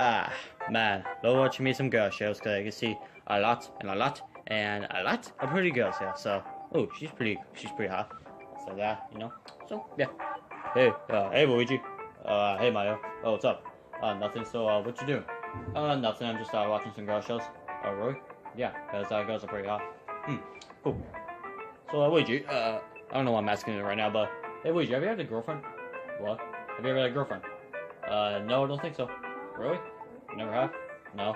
Ah, man, love watching me some girl shows because I can see a lot and a lot and a lot of pretty girls here. So, oh, she's pretty, she's pretty hot. So that, you know. So yeah. Hey, uh, hey Luigi. Uh, hey Mario. Oh, what's up? Uh, nothing. So, uh, what you doing? Uh, nothing. I'm just uh, watching some girl shows. Oh, really? Yeah, because uh, girls are pretty hot. Hmm. Cool. So, uh, Luigi. Uh, I don't know why I'm asking you right now, but hey, Luigi, have you had a girlfriend? What? Have you ever had a girlfriend? Uh, no, I don't think so. Really? You never have? No.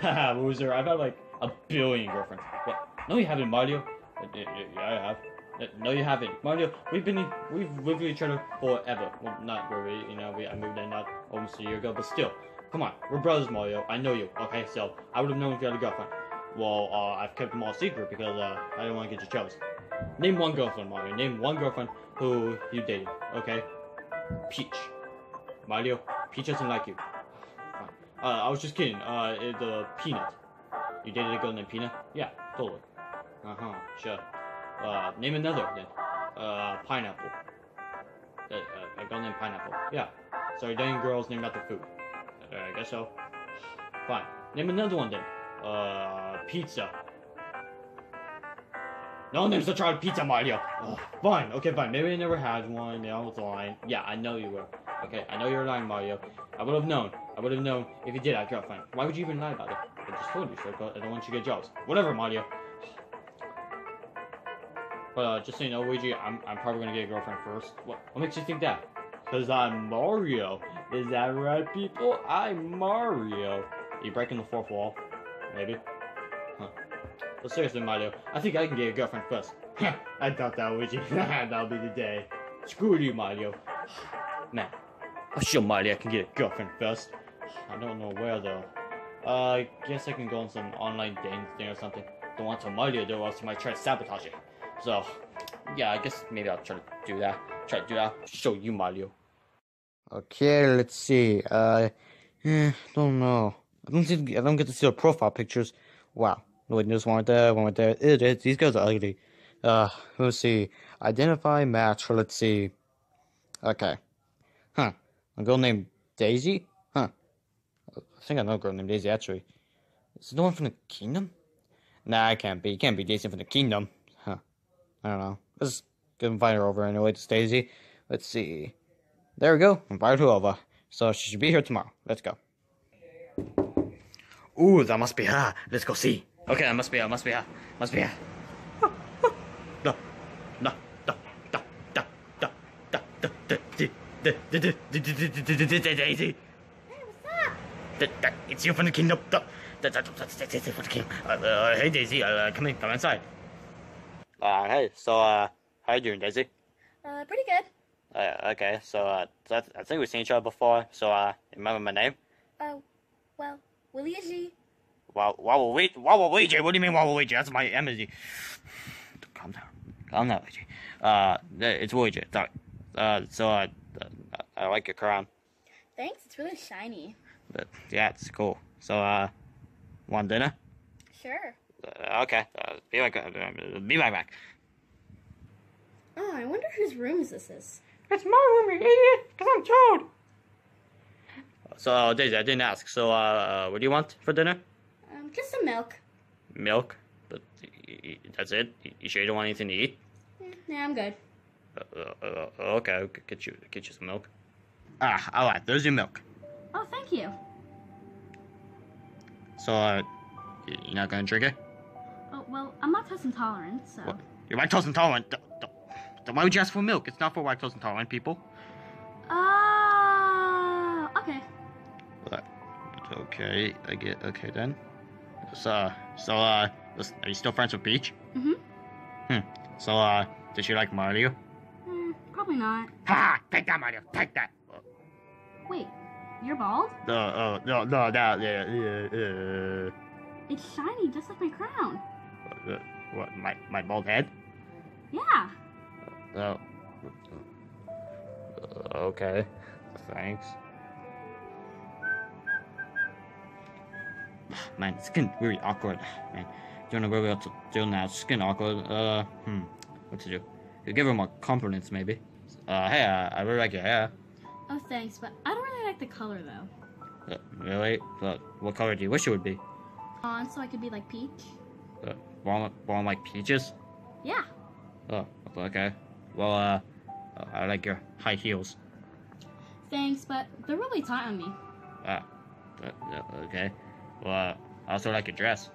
Haha, loser. I've had like a billion girlfriends. What? No, you haven't, Mario. Uh, Yeah, I have. Uh, No, you haven't, Mario. We've been we've lived with each other forever. Well, not really. You know, we I moved in not almost a year ago, but still. Come on, we're brothers, Mario. I know you. Okay, so I would have known if you had a girlfriend. Well, uh, I've kept them all secret because uh, I didn't want to get you jealous. Name one girlfriend, Mario. Name one girlfriend who you dated. Okay. Peach. Mario. Peach doesn't like you. Uh, I was just kidding. Uh, the peanut. You dated a girl named Peanut? Yeah, totally. Uh huh. Sure. Uh, name another then. Uh, pineapple. Uh, uh, a girl named Pineapple. Yeah. So you're dating girls named after food. Uh, I guess so. Fine. Name another one then. Uh, pizza. No names to try pizza, Mario. Ugh, fine. Okay, fine. Maybe I never had one. Maybe I was lying. Yeah, I know you were. Okay, I know you're lying, Mario. I would have known. I would have known if you did have a girlfriend. Why would you even lie about it? I just told you so, but I don't want you to get jobs. Whatever, Mario. But uh, just so you know, Luigi, I'm, I'm probably gonna get a girlfriend first. What, what makes you think that? Cause I'm Mario. Is that right, people? I'm Mario. Are you breaking the fourth wall? Maybe. Huh. But seriously, Mario, I think I can get a girlfriend first. I thought that, Luigi. That'll be the day. Screw you, Mario. Man, I'll show Mario I can get a girlfriend first. I don't know where though. Uh, I guess I can go on some online dating thing or something. Don't want to Mario though, or else he might try to sabotage it. So, yeah, I guess maybe I'll try to do that. Try to do that. Show you Mario. Okay, let's see. Uh, eh, don't know. I don't see. I don't get to see their profile pictures. Wow. Wait, there's one right there, one right there. Ew, they- these guys are ugly. Uh, let's see. Identify match. Let's see. Okay. Huh. A girl named Daisy. Huh. I think I know a girl named Daisy actually. Is it the one from the kingdom? Nah, it can't be. It can't be Daisy from the kingdom. Huh. I don't know. Let's invite her over anyway. It's Daisy. Let's see. There we go. Invite her over. So she should be here tomorrow. Let's go. Ooh, that must be her. Let's go see. Okay, that must be her. Must be her. Must be her. Daisy. Hey. It's you from the kingdom. Hey Daisy, uh, come in, come inside. Uh, hey, so uh, how you doing, Daisy? Uh, pretty good. Uh, okay, so uh, I, I think we've seen each other before. So uh, remember my name? Oh, well, Luigi. Wow, Waluigi? Waluigi? What do you mean Waluigi? That's my emoji. Calm down. Calm down, Luigi. Uh, it's Luigi. Sorry. Uh, so, uh, uh, I like your crown. Thanks, it's really shiny. But, yeah, it's cool. So, uh, want dinner? Sure. Uh, okay. Uh, be right, uh, be right back. Oh, I wonder whose rooms this is. It's my room, you idiot! Because I'm Toad! So, uh, Daisy, I didn't ask. So, uh, what do you want for dinner? Um, just some milk. Milk? But that's it? You- sure you don't want anything to eat? Eh, nah, I'm good. Uh, uh, uh, okay, I'll get you get you some milk. Ah, all right. There's your milk. Oh, thank you. So, uh, you're not gonna drink it? Oh, well, I'm lactose intolerant, so. What? You're lactose intolerant. Th- th- Then why would you ask for milk? It's not for lactose intolerant people. Ah, okay, I get. Okay then. So, so, uh, are you still friends with Peach? Mm-hmm. So, uh, does she like Mario? Eh, probably not. Ha! Take that, Mario. Take that. Wait, you're bald? No, uh, no, no, no, yeah, yeah, yeah. It's shiny, just like my crown. uh, uh, what? My my bald head? Yeah. Oh. Uh, okay. Thanks. Man, it's getting really awkward. Man, you wanna go out to do now. It's getting awkward. Uh, hmm. What to do? You give her more compliments, maybe. Uh, hey, uh, I really like your hair. Oh, thanks, but I don't really like the color though. Uh, really? Uh, what color do you wish it would be? On so I could be like Peach. Uh, born, born like peaches? Yeah. Oh, okay. Well, uh, I like your high heels. Thanks, but they're really tight on me. Uh, uh, uh, okay. Well, uh, I also like your dress.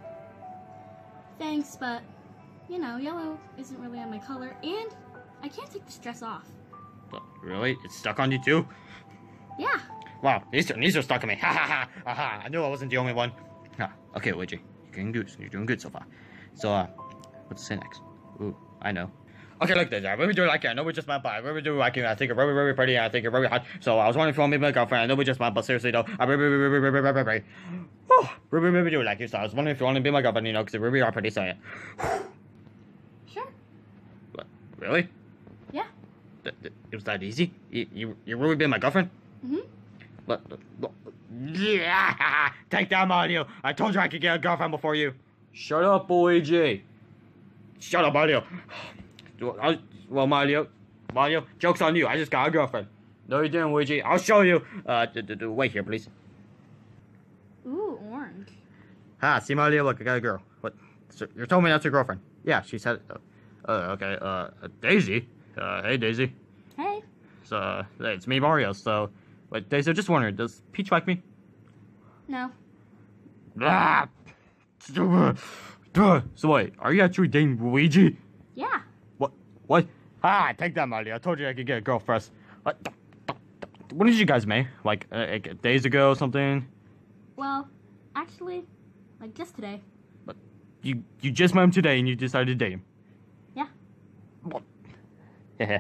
Thanks, but you know, yellow isn't really on my color, and I can't take this dress off. But really? It's stuck on you too? Yeah. Wow, these are, these are stuck on me. Ha ha ha! Ha ha! I knew I wasn't the only one. Okay, Luigi. You're doing good. You're doing good so far. So, uh, what to say next? Ooh, I know. Okay, look, this. I really do like you. I know we just met, but I really do like you. I think you're very, very pretty. and I think you're very hot. So I was wondering if you want to be my girlfriend. I know we just met, but seriously though, I really, really, really, really, really, really, really, oh, really, really do like you. So I was wondering if you want to be my girlfriend, you know, because you really are pretty. So yeah. Sure. What? Really? Yeah. Th- th- it was that easy? You, you, you really be my girlfriend? Mhm. But, but- yeah! Take that, Mario! I told you I could get a girlfriend before you. Shut up, Luigi. Shut up, Mario. Well, I- well, Mario, Mario, joke's on you. I just got a girlfriend. No, you didn't, Luigi. I'll show you. Uh, d- d- d- wait here, please. Ooh, orange. Ha, see, Mario, look, I got a girl. What? So you told me that's your girlfriend. Yeah, she said. Uh, uh, okay. Uh, Daisy. Uh, hey, Daisy. Hey. So, uh, hey, it's me, Mario. So, wait, Daisy, just wondering, does Peach like me? No. Ah! So wait, are you actually dating Luigi? What? Ah, take that, Mario. I told you I could get a girl first. What? When did you guys meet? Like, uh, like days ago or something? Well, actually, like just today. But you you just met him today and you decided to date him? Yeah. What? Yeah.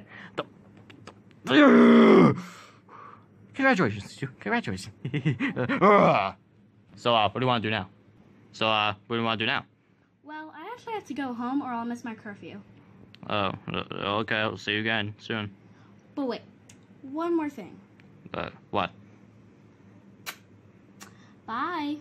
Congratulations, you. Congratulations. So, uh, what do you want to do now? So, uh, what do you want to do now? Well, I actually have to go home or I'll miss my curfew. Oh, okay. I'll see you again soon. But wait, one more thing. Uh, what? Bye.